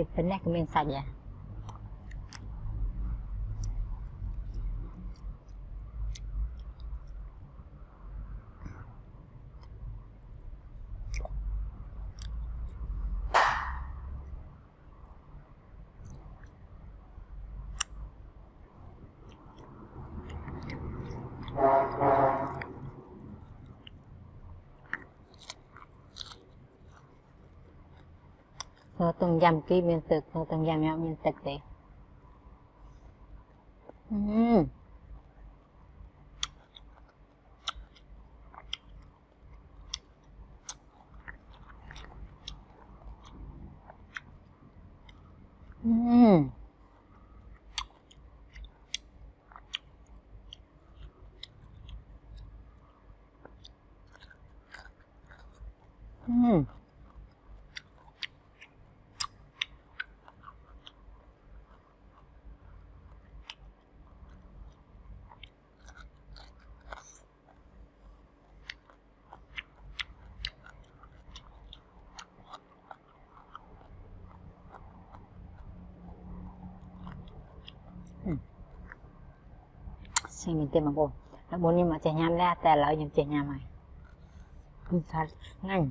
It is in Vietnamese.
Bukit Benek saja. nó từng dầm kia miền tực, nó từng dầm nhau miền tực đấy uhm. Uhm. Uhm. xin mình tìm bằng bồn nó bốn nhưng mà chè nhám ra แต่ là ở những chè nhám này? Thật nhanh.